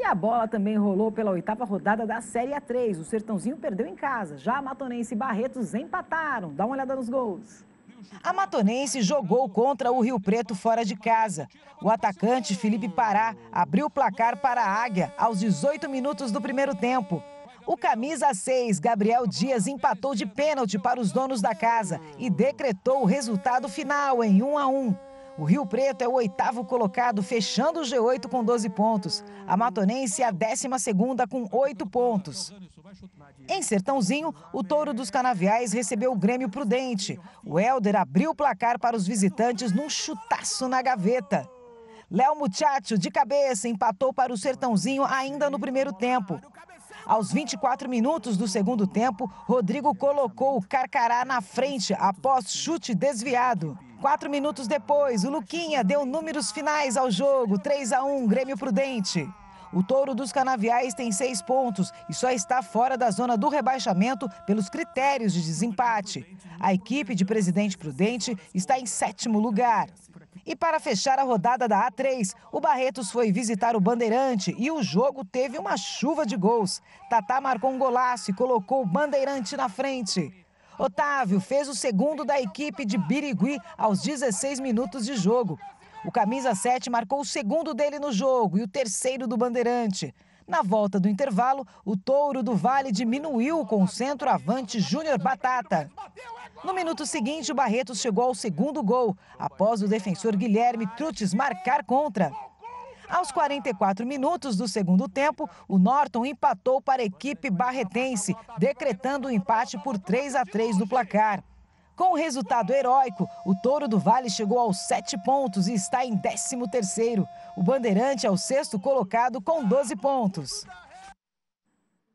E a bola também rolou pela oitava rodada da Série A3. O Sertãozinho perdeu em casa. Já a Matonense e Barretos empataram. Dá uma olhada nos gols. A Matonense jogou contra o Rio Preto fora de casa. O atacante Felipe Pará abriu o placar para a Águia aos 18 minutos do primeiro tempo. O camisa 6, Gabriel Dias, empatou de pênalti para os donos da casa e decretou o resultado final em 1 a 1. O Rio Preto é o oitavo colocado, fechando o G8 com 12 pontos. A Matonense é a décima segunda com 8 pontos. Em Sertãozinho, o Touro dos Canaviais recebeu o Grêmio Prudente. O Helder abriu o placar para os visitantes num chutaço na gaveta. Léo Muchacho, de cabeça, empatou para o Sertãozinho ainda no primeiro tempo. Aos 24 minutos do segundo tempo, Rodrigo colocou o Carcará na frente após chute desviado. Quatro minutos depois, o Luquinha deu números finais ao jogo, 3 a 1 Grêmio Prudente. O Touro dos Canaviais tem seis pontos e só está fora da zona do rebaixamento pelos critérios de desempate. A equipe de Presidente Prudente está em sétimo lugar. E para fechar a rodada da A3, o Barretos foi visitar o Bandeirante e o jogo teve uma chuva de gols. Tatá marcou um golaço e colocou o Bandeirante na frente. Otávio fez o segundo da equipe de Birigui aos 16 minutos de jogo. O camisa 7 marcou o segundo dele no jogo e o terceiro do Bandeirante. Na volta do intervalo, o touro do Vale diminuiu com o centroavante Júnior Batata. No minuto seguinte, o Barretos chegou ao segundo gol, após o defensor Guilherme Trutes marcar contra. Aos 44 minutos do segundo tempo, o Norton empatou para a equipe barretense, decretando o um empate por 3 a 3 no placar. Com o resultado heróico, o Touro do Vale chegou aos sete pontos e está em 13º. O Bandeirante é o sexto colocado com 12 pontos.